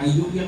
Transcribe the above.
Hay lluvia